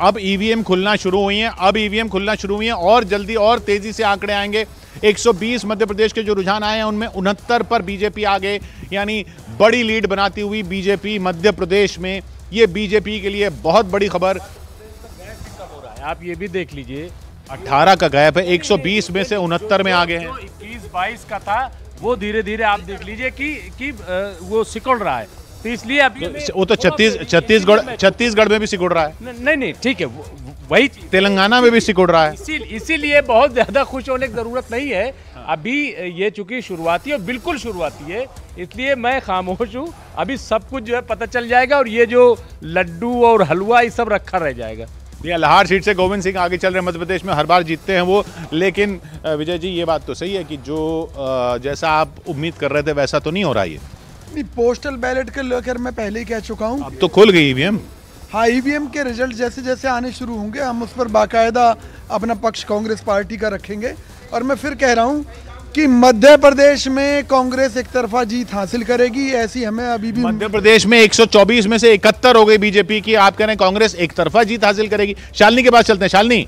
अब ईवीएम खुलना शुरू हुई हैं। अब ईवीएम खुलना शुरू हुई हैं और जल्दी और तेज़ी से आंकड़े आएँगे। 120 मध्य प्रदेश के जो रुझान आए हैं उनमें उनहत्तर पर बीजेपी आगे यानी बड़ी लीड बनाती हुई बीजेपी मध्य प्रदेश में। ये बीजेपी के लिए बहुत बड़ी खबर। हो रहा है आप ये भी देख लीजिए। 18 का गैप है 120 में से उनहत्तर में आगे हैं। इक्कीस बाईस का था वो धीरे धीरे आप देख लीजिए कि कि वो सिकुड़ रहा है। तो इसलिए अभी वो तो छत्तीस छत्तीसगढ़ छत्तीसगढ़ में भी सिकुड़ रहा है। नहीं नहीं ठीक है वही तेलंगाना में भी सिकुड़ रहा है। इसी इसीलिए बहुत ज़्यादा खुश होने की ज़रूरत नहीं है। अभी ये चूँकि शुरुआती है बिल्कुल शुरुआती है इसलिए मैं खामोश हूँ। अभी सब कुछ जो है पता चल जाएगा और ये जो लड्डू और हलवा ये सब रखा रह जाएगा। ये लाहौर सीट से गोविंद सिंह आगे चल रहे हैं मध्य प्रदेश में हर बार जीतते हैं वो। लेकिन विजय जी ये बात तो सही है कि जो जैसा आप उम्मीद कर रहे थे वैसा तो नहीं हो रहा ये। नहीं पोस्टल बैलेट के लेकर मैं पहले ही कह चुका हूँ। अब तो खुल गई ईवीएम हाँ ईवीएम के रिज़ल्ट जैसे जैसे आने शुरू होंगे हम उस पर बाकायदा अपना पक्ष कांग्रेस पार्टी का रखेंगे। और मैं फिर कह रहा हूँ कि मध्य प्रदेश में कांग्रेस एक तरफा जीत हासिल करेगी ऐसी हमें अभी भी मध्य प्रदेश में 124 में से इकहत्तर हो गई बीजेपी की। आप कह रहे हैं कांग्रेस एक तरफा जीत हासिल करेगी। शालनी के पास चलते हैं। शालनी।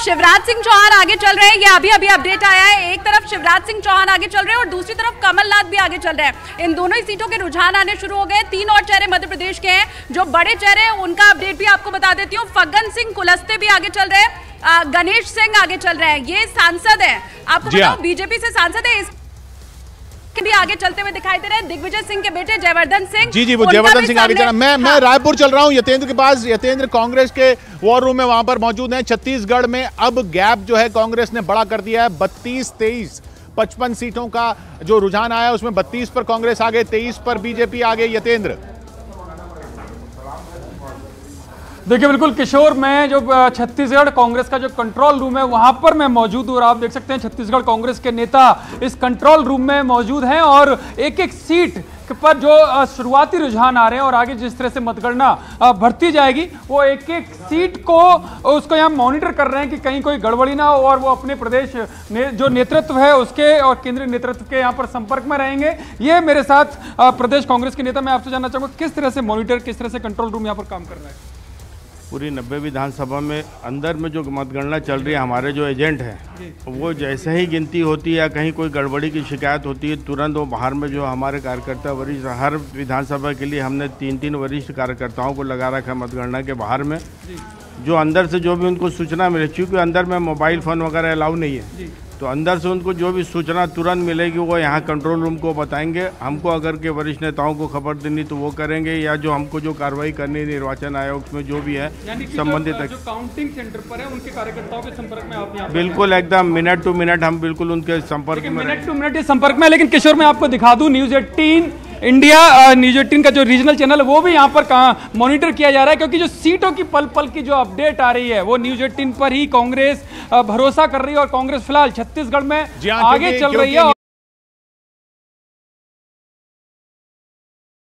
शिवराज सिंह चौहान आगे चल रहे हैं। ये अभी अभी अपडेट आया है। एक तरफ़ शिवराज सिंह चौहान आगे चल रहे हैं और दूसरी तरफ़ कमलनाथ भी आगे चल रहे हैं। इन दोनों ही सीटों के रुझान आने शुरू हो गए। तीन और चेहरे मध्य प्रदेश के हैं। जो बड़े चेहरे हैं उनका अपडेट भी आपको बता देती हूँ। फग्गन सिंह कुलस्ते भी आगे चल रहे हैं। गणेश सिंह आगे चल रहे हैं। ये सांसद है। आपको हाँ। बीजेपी से सांसद है? इस भी आगे चलते हुए दिखाई दे रहे हैं। दिग्विजय सिंह के बेटे जयवर्धन सिंह। जी जी वो जयवर्धन सिंह आगे चला। मैं मैं हाँ। रायपुर चल रहा हूँ। यतेंद्र के पास यतेंद्र कांग्रेस के वॉर रूम में वहाँ पर मौजूद हैं। छत्तीसगढ़ में अब गैप जो है कांग्रेस ने बड़ा कर दिया है। बत्तीस तेईस पचपन सीटों का जो रुझान आया उसमें बत्तीस पर कांग्रेस आगे तेईस पर बीजेपी आगे। यतेंद्र देखिए बिल्कुल किशोर मैं जो छत्तीसगढ़ कांग्रेस का जो कंट्रोल रूम है वहाँ पर मैं मौजूद हूँ और आप देख सकते हैं छत्तीसगढ़ कांग्रेस के नेता इस कंट्रोल रूम में मौजूद हैं और एक एक सीट पर जो शुरुआती रुझान आ रहे हैं और आगे जिस तरह से मतगणना बढ़ती जाएगी वो एक एक सीट को उसको यहाँ मॉनिटर कर रहे हैं कि कहीं कोई गड़बड़ी ना हो और वो अपने प्रदेश ने, जो नेतृत्व है उसके और केंद्रीय नेतृत्व के यहाँ पर संपर्क में रहेंगे। ये मेरे साथ प्रदेश कांग्रेस के नेता मैं आपसे जानना चाहूँगा किस तरह से मॉनिटर किस तरह से कंट्रोल रूम यहाँ पर काम कर रहा है? पूरी नब्बे विधानसभा में अंदर में जो मतगणना चल रही है, हमारे जो एजेंट हैं, वो जैसे ही गिनती होती है या कहीं कोई गड़बड़ी की शिकायत होती है, तुरंत वो बाहर में जो हमारे कार्यकर्ता वरिष्ठ हर विधानसभा के लिए हमने तीन तीन वरिष्ठ कार्यकर्ताओं को लगा रखा मतगणना के बाहर में। जो अंदर से जो भी उनको सूचना मिले, चूँकि अंदर में मोबाइल फ़ोन वगैरह अलाउ नहीं है तो अंदर से उनको जो भी सूचना तुरंत मिलेगी वो यहाँ कंट्रोल रूम को बताएँगे। हमको अगर के वरिष्ठ नेताओं को खबर देनी तो वो करेंगे या जो हमको जो कार्रवाई करनी है निर्वाचन आयोग में जो भी है संबंधित काउंटिंग सेंटर पर है उनके कार्यकर्ताओं के संपर्क में आप यहाँ बिल्कुल एकदम मिनट टू मिनट हम बिल्कुल उनके संपर्क में मिनट टू मिनट संपर्क में लेकिन किशोर मैं आपको दिखा दूँ न्यूज़ 18 इंडिया न्यूज़ 18 का जो रीजनल चैनल है वो भी यहाँ पर कहा मॉनिटर किया जा रहा है क्योंकि जो सीटों की पल पल की जो अपडेट आ रही है वो न्यूज़ 18 पर ही कांग्रेस भरोसा कर रही है और कांग्रेस फ़िलहाल छत्तीसगढ़ में हाँ, आगे चल रही है